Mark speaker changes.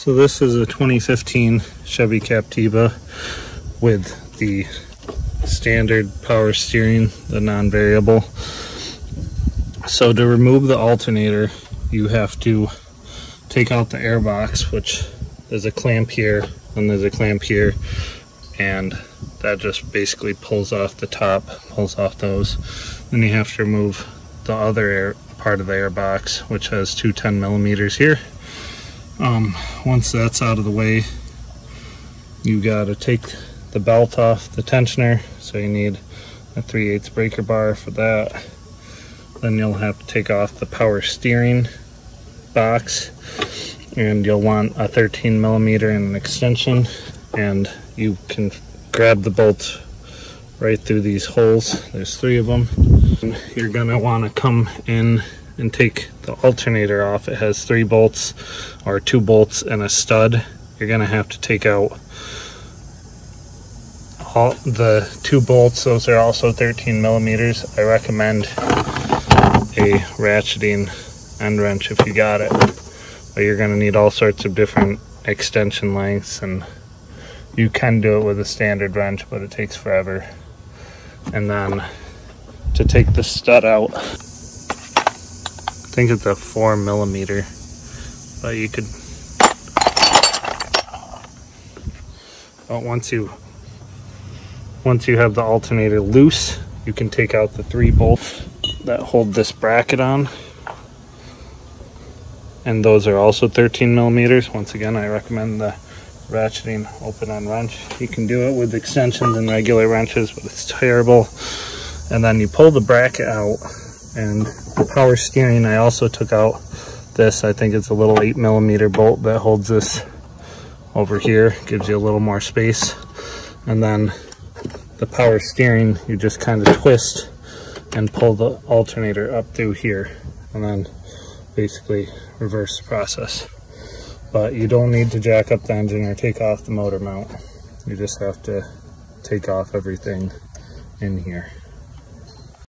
Speaker 1: So this is a 2015 Chevy Captiva with the standard power steering, the non-variable. So to remove the alternator, you have to take out the airbox, which is a clamp here, and there's a clamp here, and that just basically pulls off the top, pulls off those. Then you have to remove the other air, part of the airbox, which has two 10 millimeters here. Um, once that's out of the way, you gotta take the belt off the tensioner. So you need a 3 8 breaker bar for that. Then you'll have to take off the power steering box and you'll want a 13 millimeter and an extension and you can grab the bolt right through these holes. There's three of them. You're gonna wanna come in and take the alternator off. It has three bolts or two bolts and a stud. You're gonna have to take out all the two bolts. Those are also 13 millimeters. I recommend a ratcheting end wrench if you got it. But you're gonna need all sorts of different extension lengths and you can do it with a standard wrench, but it takes forever. And then to take the stud out, I think it's a four millimeter, but you could, but once you, once you have the alternator loose, you can take out the three bolts that hold this bracket on. And those are also 13 millimeters. Once again, I recommend the ratcheting open end wrench. You can do it with extensions and regular wrenches, but it's terrible. And then you pull the bracket out and the power steering, I also took out this. I think it's a little eight millimeter bolt that holds this over here, gives you a little more space. And then the power steering, you just kind of twist and pull the alternator up through here and then basically reverse the process. But you don't need to jack up the engine or take off the motor mount. You just have to take off everything in here.